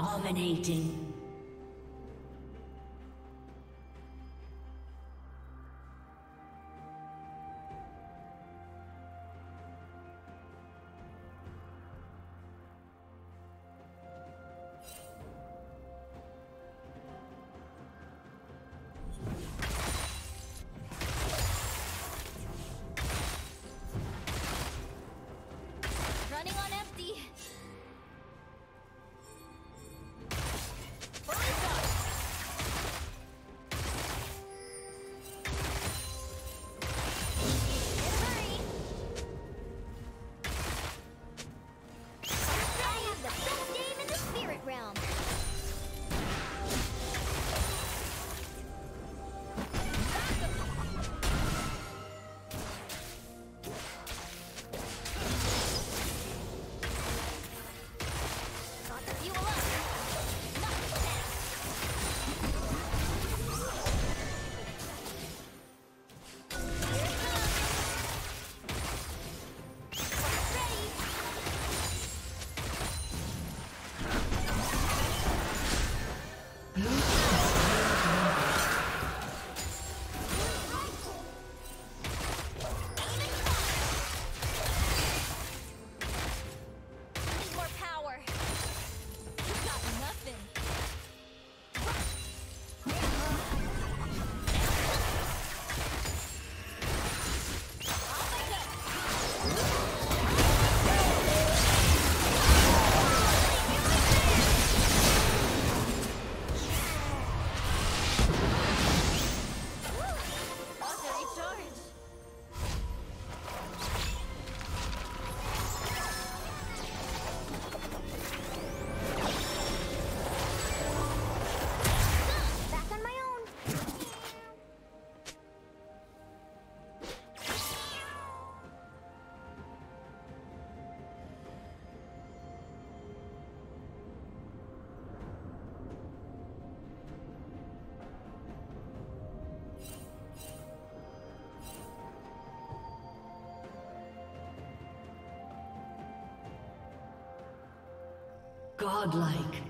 Dominating. Godlike.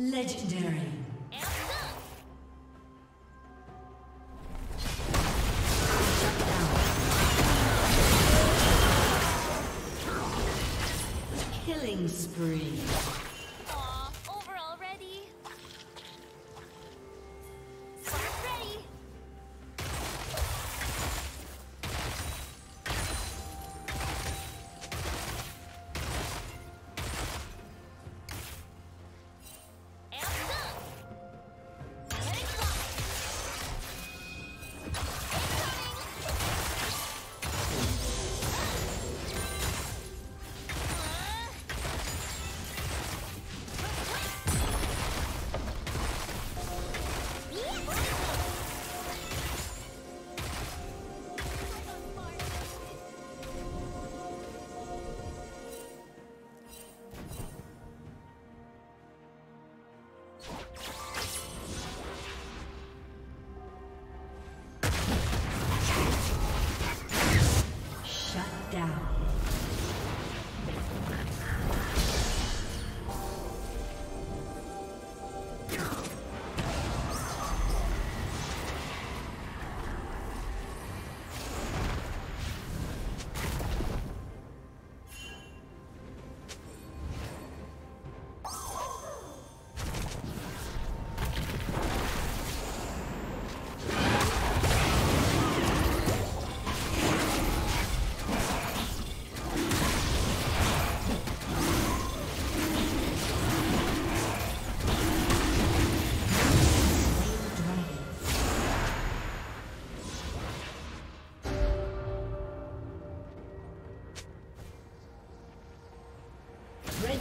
Legendary.